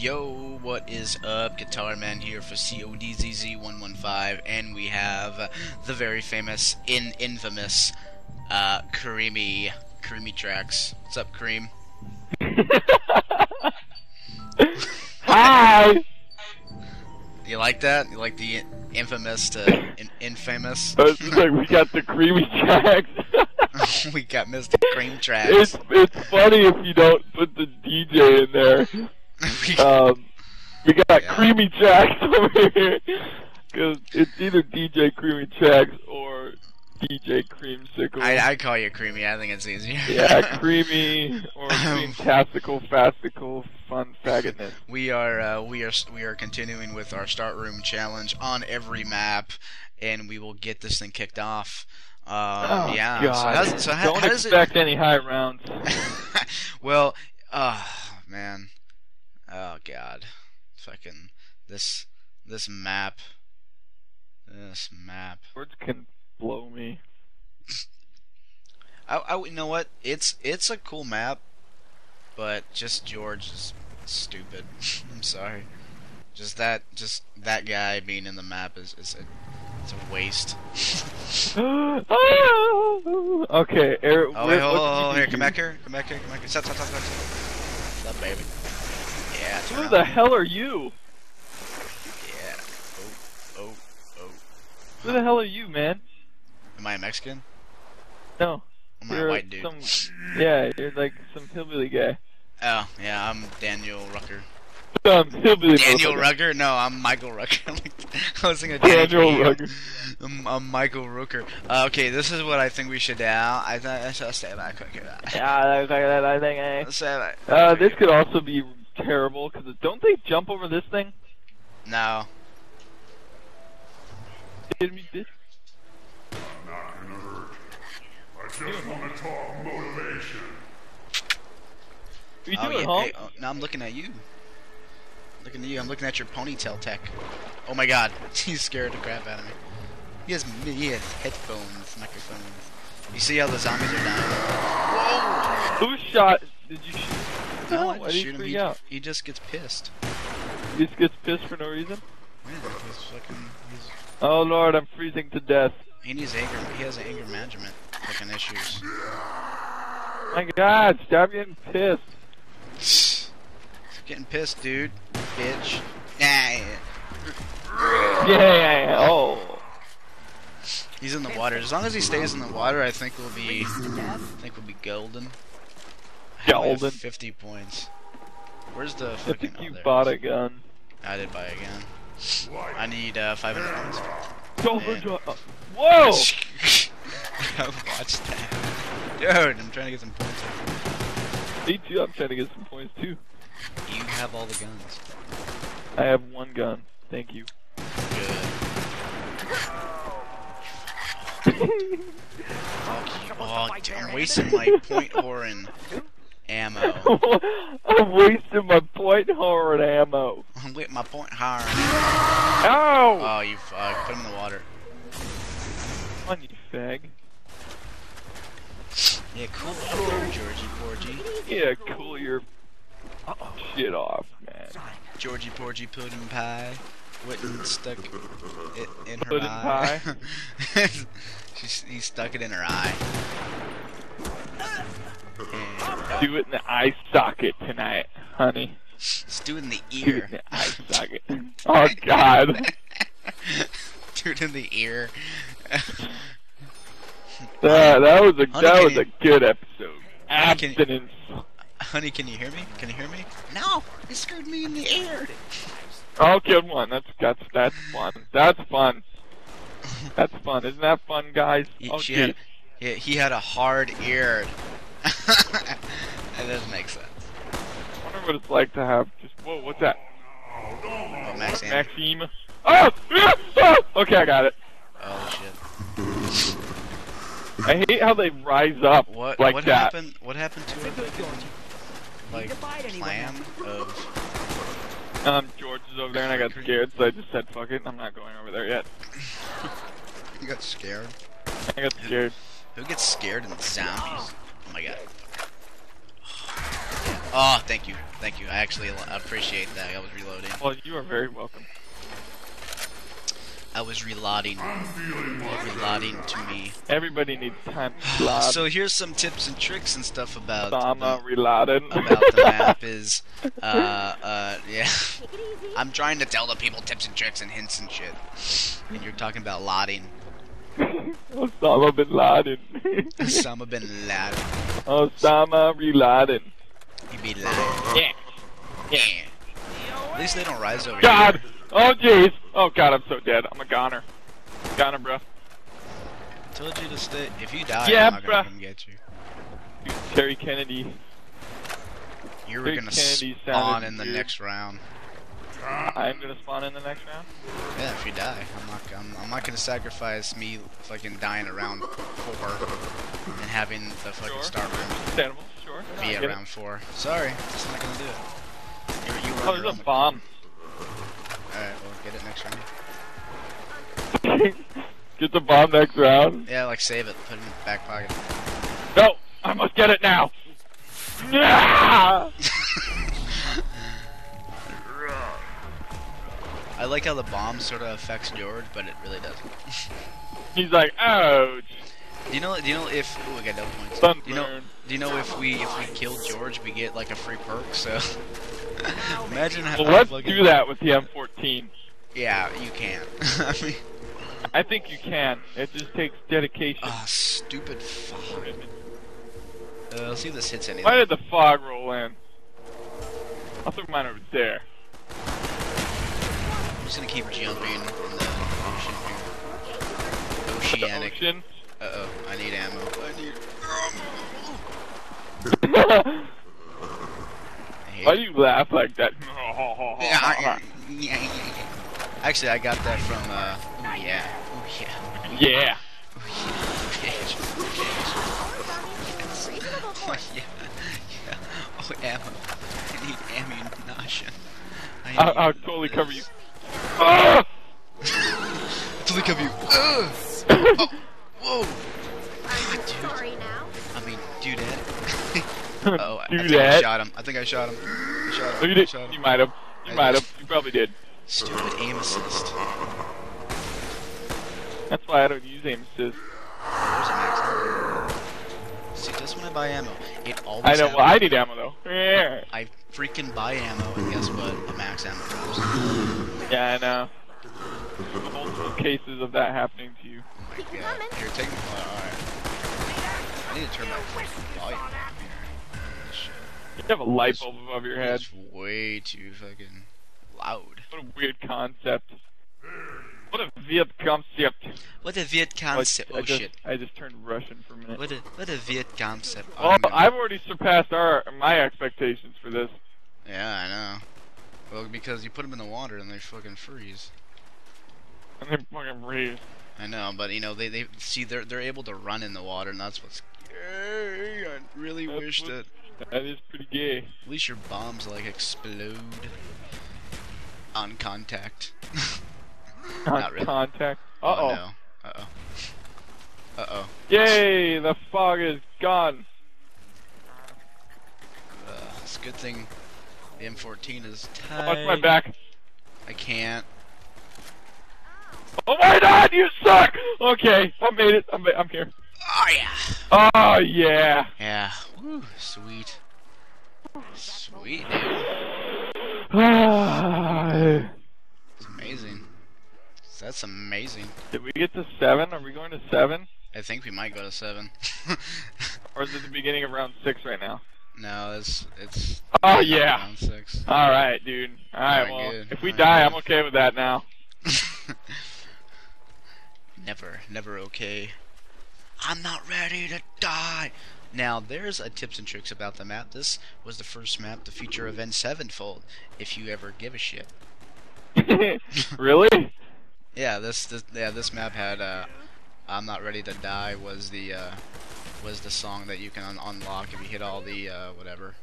Yo, what is up? Guitar Man here for CODZC115, and we have the very famous, in infamous, uh, Creamy, Creamy Tracks. What's up, Cream? Hi. You like that? You like the infamous to in infamous? Uh, It's like we got the creamy tracks. we got Mr. Cream Tracks. it's it's funny if you don't put the DJ in there. We- Um, we got Yeah. creamy tracks over here because it's either DJ creamy tracks or DJ creamsicle. I, I call you Creamy. I think it's easier. yeah, creamy or creamtastical, fastical, fun faggotness. We are uh, we are we are continuing with our start room challenge on every map, and we will get this thing kicked off. Um, Oh yeah. God! So, so how, don't how expect any high rounds. well, uh, man. Oh God. Fucking this this map. This map. Words can blow me. I, I you know what? It's it's a cool map, but just George is stupid. I'm sorry. Just that just that guy being in the map is is a it's a waste. Oh, okay, Eric. Oh, wait, hold, hold, hold, here, come back here, come back here, come back here. Stop, stop, stop, stop. Up, baby? Yeah, Who the hell are you? Yeah. Oh, oh, oh. Who the hell are you, man? Am I a Mexican? No, Am I a white dude? some. Yeah, you're like some hillbilly guy. Oh, yeah, I'm Daniel Rucker. Some hillbilly. Daniel. Rucker? No, I'm Michael Rucker. I was thinking of Daniel DeVito. Rucker. I'm, I'm Michael Rooker. Uh, okay, this is what I think we should do. I think I should stay back. Okay, Yeah, I think. eh. Let's say. Uh, this could also be terrible because don't they jump over this thing? No. Kidding me, bitch? Not gonna hurt. I just wanna talk motivation. What are you oh, doing, yeah. huh? Hey, oh, no, I'm looking at you. Looking at you. I'm looking at your ponytail tech. Oh my god. He's scared the crap out of me. He has, he has headphones, microphones. You see how the zombies are dying? Who shot? Did you shoot? No, No, why just did shoot you him. He, out? he just gets pissed. He just gets pissed for no reason. Yeah, he's fucking, he's, Oh lord, I'm freezing to death. he needs anger. He has anger management fucking issues. My god, stop getting pissed. He's getting pissed, dude. Bitch. Yeah, yeah, yeah. Oh. He's in the water. As long as he stays in the water, I think we'll be. I think we'll be golden. I only have Golden. Fifty points. Where's the I fucking? think oh, you bought a gun. I did buy a gun. I need uh, 500 points. Don't Yeah. go- uh, Whoa! Watch that, dude. I'm trying to get some points. Me too, I'm trying to get some points too. You have all the guns. I have one gun. Thank you. Good. Fuck you. Oh, damn, I'm wasting my point Horan ammo. I'm wasting my point hard ammo. I'm with my point hard. Ow! Oh, you fuck. Uh, put him in the water. Come on, you fag. Yeah, cool Georgie Porgy. Yeah, cool your shit off, man. Georgie Porgy pudding pie. Whitten stuck it in her Pudding eye. She's, he stuck it in her eye. Do it in the eye socket tonight, honey. The Do it in ear. the eye socket. Oh god. Do it in the ear. That, uh, that was a Honey, that was you- a good episode. Honey, can you- Abstinence. Honey, can you hear me? Can you hear me? No, it screwed me in the ear. Oh, good one. That's that's that's fun. That's fun. That's fun. Isn't that fun, guys? He, oh, had, he, he had a hard ear. that doesn't make sense. I wonder what it's like to have just. Whoa, what's that? Oh, Max Am- Maxime. Oh! oh! Okay, I got it. Oh shit. I hate how they rise up What like what that. happened? What happened to her? Like plan of Um, George is over there, and I got scared, so I just said, "Fuck it, I'm not going over there yet." you got scared. I got scared. Who gets scared in the zombies? Oh my god. Oh, thank you, thank you. I actually appreciate that. I was reloading. Well, you are very welcome. I was reloading. I'm feeling much Reloading to me. Everybody needs time to slide. So here's some tips and tricks and stuff about Osama reloading. about the map is, uh, uh, yeah. I'm trying to tell the people tips and tricks and hints and shit. And you're talking about lotting. Osama bin Laden. Osama bin Laden. Osama reloaded. You be lying. Yeah. Yeah. At least they don't rise over God. here. Oh jeez. Oh god, I'm so dead. I'm a goner. Goner, bro. Told you to stay. If you die, Yeah, I'm not gonna bruh. come get you. Dude, Terry Kennedy. You were Big gonna Kennedy spawn in the weird. next round. I'm gonna spawn in the next round. Yeah, if you die, I'm not. I'm, I'm not gonna sacrifice me fucking dying around four and having the fucking Sure. start room Sure. be at get it. round four. Sorry, just not gonna do it. You're, you Oh, there's a bomb. Alright, we'll get it next round. get the bomb next round. Yeah, like save it, put it in the back pocket. No, I must get it now. Yeah! I like how the bomb sort of affects George, but it really doesn't. He's like, ouch. Do you know? Do you know if? Ooh, I got no points. Sunburn. Do you know? Do you know if we if we kill George, we get like a free perk? So imagine how. Well, let's do that with the M14. Yeah, you can. I mean, I think you can. It just takes dedication. ah, stupid fog. Uh, let's see if this hits anything. Why did the fog roll in? I'll throw mine over there. I'm just gonna keep jumping in the ocean here. Oceanic. Ocean. Uh oh, I need ammo. I need ammo. Why do you laugh like that? Yeah, I- yeah, yeah, yeah. Actually, I got that from, uh, ooh, yeah. Ooh, yeah. yeah. Ooh, yeah. Oh, yeah. Yeah. Oh, ammo. I need ammunition. I I'll, I'll totally cover you. Ah! Totally cover you. Ugh. Oh, whoa. God, dude. Sorry now. I mean, do that. oh, I, I Do think I shot him. I think I shot him. I shot him. Look at I shot him. You might have. You I might did. have. You probably did. Stupid aim assist. That's why I don't use aim assist. Oh, there's a max. See, just when I buy ammo, it always I know. Well, I need ammo though. Yeah. I freaking buy ammo, and guess what? A max ammo comes. Yeah, I know. Multiple cases of that happening to you. Oh my god. Here, take me. Alright. I need to turn my volume here. You have a light bulb above your head. is way too fucking loud. What a weird concept. What a weird concept. What a weird concept. I Oh just, shit. I just turned Russian for a minute. What a what a weird concept. Oh, Well, I've already surpassed our my expectations for this. Yeah, I know. Well, because you put them in the water and they fucking freeze. And they fucking breathe. I know, but you know they they see they're they're able to run in the water, and that's what's. Gay. I really That's wish that That is pretty gay. at least your bombs like explode on contact. On Not really. contact. Uh Oh oh. no. Uh oh. Uh oh. Yay! The fog is gone. Uh, it's a good thing the M14 is tight. Watch my back. I can't. Oh my god, you suck! Okay, I made it. I'm, I'm here. Oh yeah. Oh yeah. Yeah. Woo. Sweet. Sweet, dude. It's amazing. That's amazing. Did we get to seven? Are we going to seven? I think we might go to seven. Or is it the beginning of round six right now? No, it's it's. Oh, yeah. Six. Alright, dude. Alright, Alright, well, good. if we die, good. I'm okay with that now. never, never okay. I'm not ready to die. Now, there's a tips and tricks about the map. This was the first map to feature Avenged Sevenfold, if you ever give a shit. really? Yeah, this, this yeah this map had uh, "I'm Not Ready to Die" was the uh, was the song that you can un- unlock if you hit all the uh, whatever.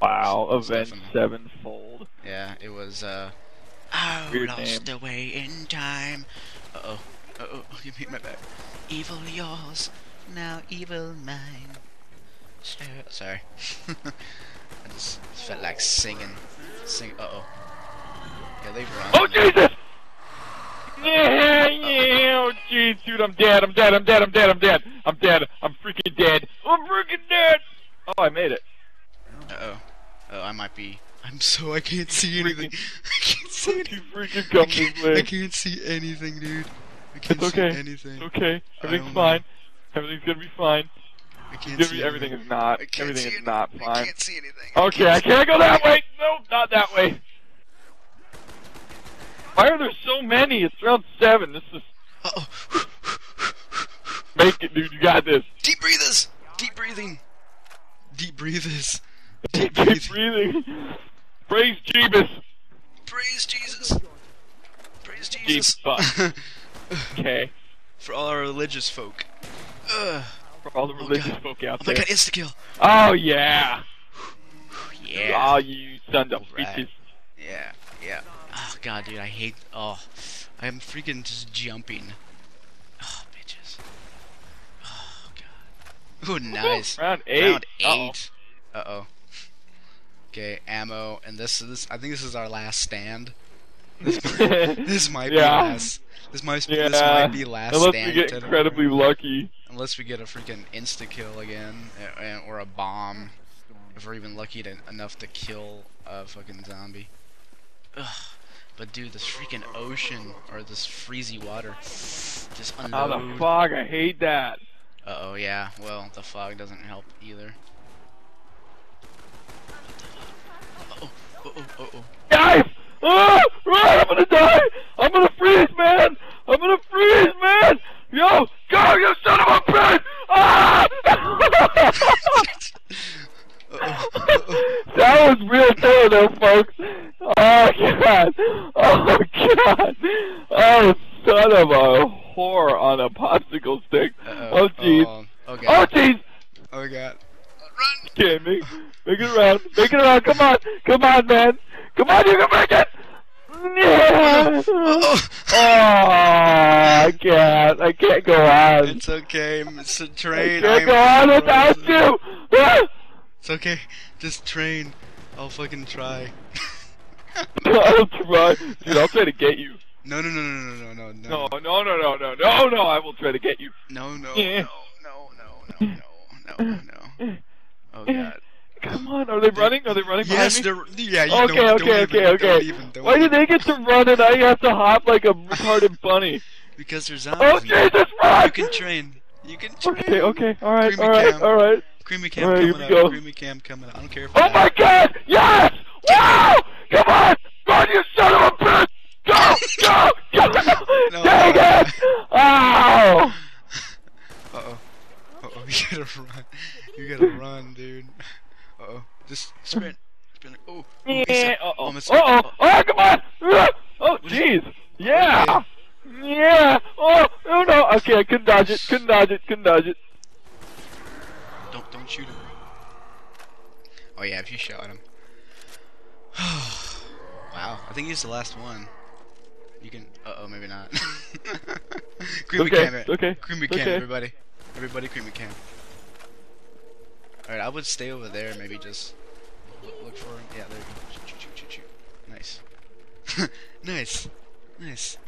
Wow, Avenged Sevenfold. Yeah, it was uh, oh Weird lost name. away in time. Uh oh, uh oh, you hit my back. Evil yours, now evil mine. Sir- Sorry. I just felt like singing. Sing. Uh oh. Yeah, they've run. Oh Jesus! Yeah, jeez, dude, I'm dead, I'm dead, I'm dead, I'm dead, I'm dead, I'm dead, I'm freaking dead, I'm freaking dead! Oh, I made it. Uh oh. Oh, I might be. I'm so I can't see anything. I can't see anything. freaking I come can't, I can't see anything, dude. I can't It's see okay. anything. It's okay. Everything's fine. Everything's gonna be fine. I can't see everything is not. I can't Everything see is not I can't see anything. Okay, I can't go that way. No, not that way. Why are there so many? It's round seven. This is Uh oh. make it, dude. You got this. Deep breathers. Deep breathing. Deep breathers. Deep breathing. breathing. Praise Jesus. Praise Jesus. Praise Deep Jesus. fuck. Okay. For all our religious folk. Ugh. For all the religious God. folk out Oh my there. god, insta kill. Oh yeah. Yeah. Oh, you sons of Alright. bitches. Yeah, yeah. Oh god, dude, I hate. Oh, I am freaking just jumping. Oh, bitches. Oh god. Ooh, nice. Round eight. Round Uh-oh. eight. Uh oh. Okay, ammo, and this is. This I think this is our last stand. This might be Yeah. last. This might. Yeah. This might be last Unless stand. we get to- incredibly lucky. Unless we get a freaking insta kill again, or a bomb, if we're even lucky to, enough to kill a fucking zombie. Ugh. But dude, this freaking ocean or this freezy water, just Oh, the fog. I hate that. Uh oh, yeah. Well, the fog doesn't help either. Uh oh, uh oh, uh oh. Guys! Run! I'm gonna die! I'm gonna freeze, man! I'm gonna freeze, man! Yo! Go, you son of a bitch! Ah! that was real tornado, folks. Oh god! Oh god! Oh son of a whore on a popsicle stick! Uh Oh jeez! Oh, oh Oh god. jeez! Oh god. Run! Okay, make, make it around. Make it around. Come on. Come on, man. Come on, you can make it. Yeah. Oh, Oh, I can't. I can't go on. it's okay. It's a I train. can't I'm go on without you. It's okay. Just train. I'll fucking try. I'll try. Dude, I'll try to get you. No, no, no, no, no, no, no, No, no, no, no, no, no, no. I will try to get you. no, no, Yeah. no, no, no, no, no, no, no. Oh god. Come on. Are they running? Are they running Yes, behind me? they're. Yeah, you Okay, don't, okay, don't okay, even, okay. Don't even, don't Why do they get to run and I have to hop like a retarded bunny? Because there's Oh, zombies. there. Jesus, run! You can train. You can train. Okay, okay, alright, alright, alright. Creamy cam Alright, coming we out. go. Creamy cam coming out. I don't care if. Oh I my god! Yes! Wow! Come on! Run, you son of a bitch! Go! Go! Go! No. Dang it! Ow! Uh oh. Uh oh. You gotta run. You gotta run, dude. Uh oh. Just sprint. Sprint. Oh. oh, he's Yeah, uh-oh. Uh-oh! Oh, come on! Oh, jeez! Yeah! Yeah! Oh, no, no! Okay, I couldn't dodge it, couldn't dodge it, couldn't dodge it. Don't don't shoot him. Oh yeah, if you shot him. wow, I think he's the last one. You can. Uh oh, maybe not. creamy Okay, cam okay, Creamy cam, okay. everybody. Everybody, creamy cam. All right, I would stay over there. Maybe just look, look for him. Yeah, there you go. Shoot, shoot, shoot, shoot, shoot. Nice. nice. Nice.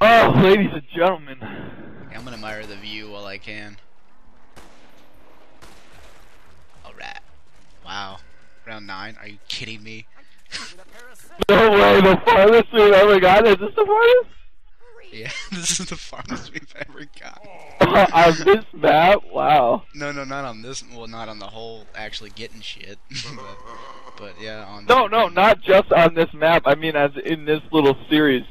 Oh, ladies and gentlemen. Yeah, I'm gonna admire the view while I can. Alright. Wow. Round 9? Are you kidding me? No way, the farthest we've ever got. Is this the farthest? Yeah, this is the farthest we've ever got. on this map? Wow. No, no, not on this. Well, not on the whole actually getting shit. but, but yeah, on. No, no, not just on this map. I mean, as in this little series,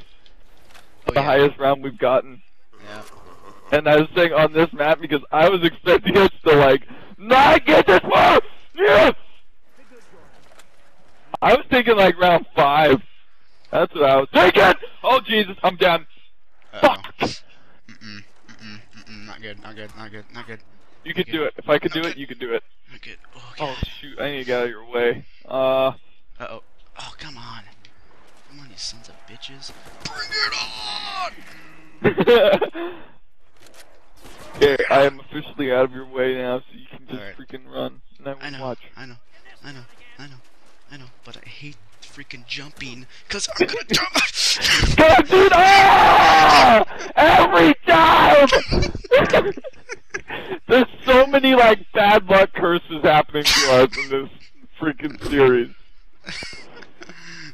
Oh, the yeah. highest round we've gotten. Yeah. And I was saying on this map because I was expecting us to like not get this far. Yeah. I was thinking like round five. That's what I was thinking. Oh Jesus, I'm down. Uh-oh. Fuck. Mm-mm, mm-mm, mm-mm, not good, not good, not good, not good, You could do it. If I could do it, you could do it. Not good. Oh, Oh shoot, I need to get out of your way. Uh. Uh-oh. Oh, come on. Come on, you sons of bitches. Bring it on! okay, I am officially out of your way now, so you can just Alright. freaking run. And I will I know, watch. I know, I know. I know, I know, but I hate freaking jumping because I'm gonna jump. God, dude, ah! Every time! There's so many, like, bad luck curses happening to us in this freaking series.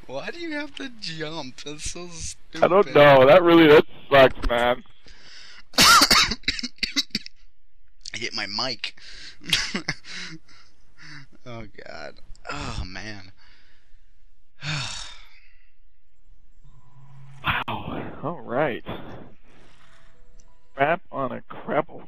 Why do you have to jump? That's so stupid. I don't know. That really, that sucks, man. I hit my mic. oh god. Oh man. Wow. All right. Crap on a crapple.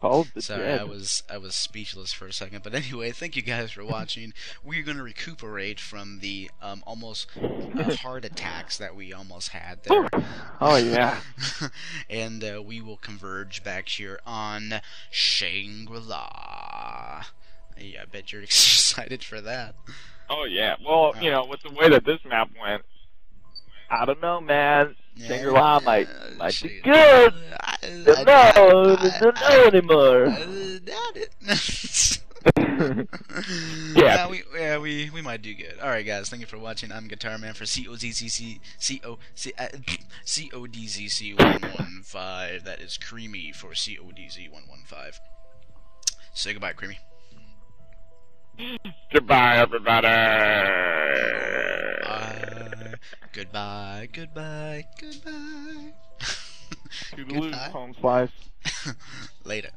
Called Sorry, dead. I was I was speechless for a second, but anyway, thank you guys for watching. We're gonna recuperate from the um, almost uh, heart attacks that we almost had there. Oh yeah. and uh, we will converge back here on Shangri-La. Yeah, I bet you're excited for that. Oh yeah. Well, you know, with the way that this map went, I don't know, man. Shangri-La might Uh, might Shang- be good. I, Don't know. Don't know anymore. I doubt it. Yeah. yeah, we yeah we we might do good. All right, guys, thank you for watching. I'm Guitar Man for C O Z C C C O C uh, C O D Z C one one five. That is Creamy for C O D Z one one five. Say goodbye, Creamy. Goodbye, everybody. Bye. Goodbye. Goodbye. Goodbye. Toodaloo, Goodbye. home. Later.